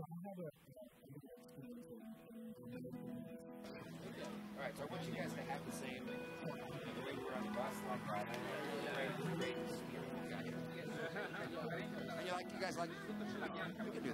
All right, so I want you guys to have the same, you the way we were on the bus, like uh, driving, great, great, and you like, you guys like, we can do